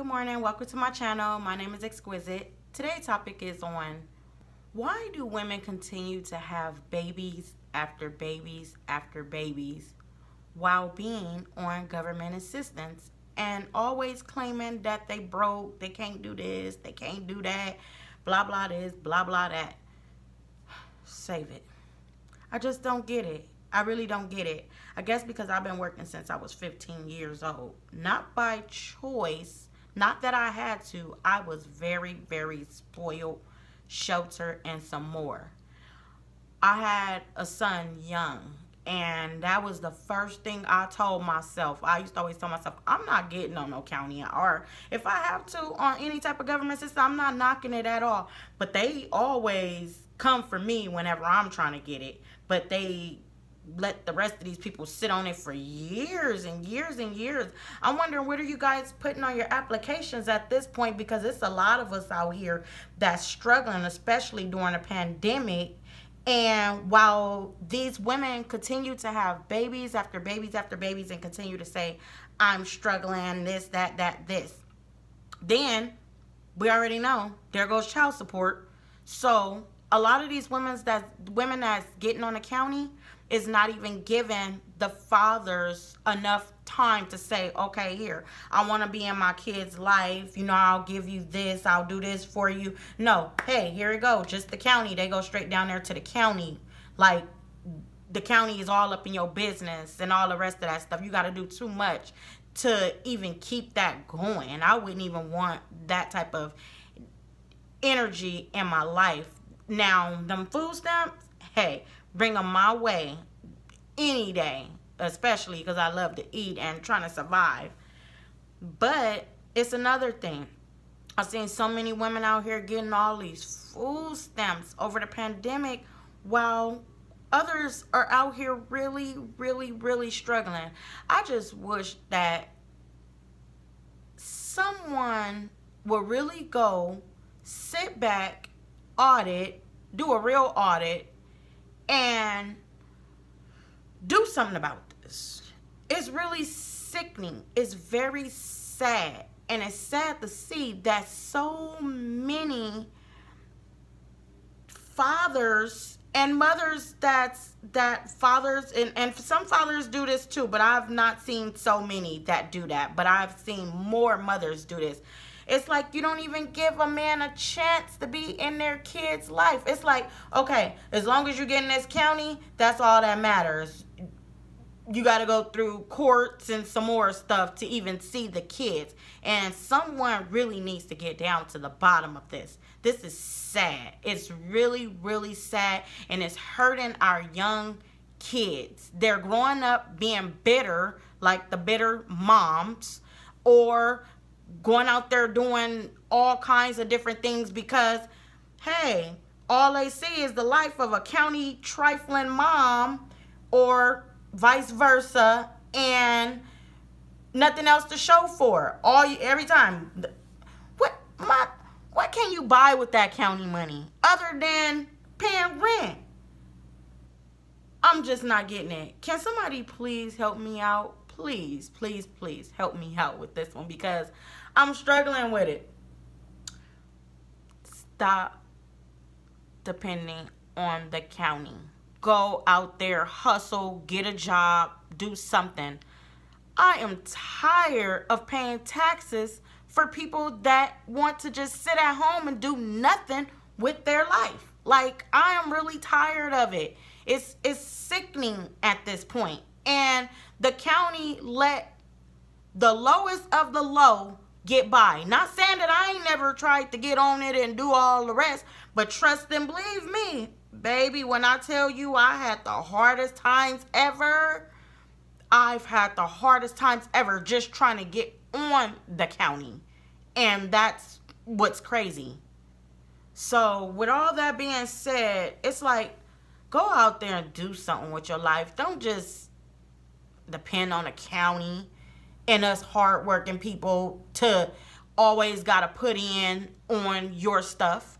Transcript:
Good morning, welcome to my channel. My name is Xquisite. Today's topic is on why do women continue to have babies after babies after babies while being on government assistance and always claiming that they broke, they can't do this, they can't do that, blah blah this, blah blah that. Save it. I just don't get it. I really don't get it. I guess because I've been working since I was 15 years old. Not by choice. Not that I had to. I was very, very spoiled, sheltered, and some more. I had a son young. And that was the first thing I told myself. I used to always tell myself, I'm not getting on no county. Or if I have to on any type of government system, I'm not knocking it at all. But they always come for me whenever I'm trying to get it. But they let the rest of these people sit on it for years and years and years. I'm wondering what are you guys putting on your applications at this point because it's a lot of us out here that's struggling, especially during a pandemic. And while these women continue to have babies after babies after babies and continue to say, I'm struggling, this, that, that, this, then we already know there goes child support. So a lot of these women that women that's getting on the county is not even giving the fathers enough time to say, okay, here, I want to be in my kid's life. You know, I'll give you this. I'll do this for you. No, hey, here we go. Just the county. They go straight down there to the county. Like, the county is all up in your business and all the rest of that stuff. You got to do too much to even keep that going. And I wouldn't even want that type of energy in my life. Now, them food stamps, hey, bring them my way any day, especially because I love to eat and trying to survive. But it's another thing. I've seen so many women out here getting all these food stamps over the pandemic while others are out here really, really, really struggling. I just wish that someone will really go sit back, audit, do a real audit, and do something about this. It's really sickening. It's very sad. And it's sad to see that so many fathers and mothers that's that fathers and, and some fathers do this too but i've not seen so many that do that but i've seen more mothers do this it's like you don't even give a man a chance to be in their kid's life. It's like, okay, as long as you get in this county, that's all that matters. You got to go through courts and some more stuff to even see the kids. And someone really needs to get down to the bottom of this. This is sad. It's really, really sad. And it's hurting our young kids. They're growing up being bitter, like the bitter moms, or going out there doing all kinds of different things because, hey, all they see is the life of a county trifling mom or vice versa and nothing else to show for. All you every time what my what can you buy with that county money other than paying rent? I'm just not getting it. Can somebody please help me out please, please, please help me out with this one because I'm struggling with it. Stop depending on the county. Go out there, hustle, get a job, do something. I am tired of paying taxes for people that want to just sit at home and do nothing with their life. Like I am really tired of it. It's it's sickening at this point. And the county let the lowest of the low get by. Not saying that I ain't never tried to get on it and do all the rest, but trust and believe me, baby, when I tell you I had the hardest times ever, I've had the hardest times ever just trying to get on the county. And that's what's crazy. So, with all that being said, it's like go out there and do something with your life. Don't just depend on the county and us hardworking people to always got to put in on your stuff.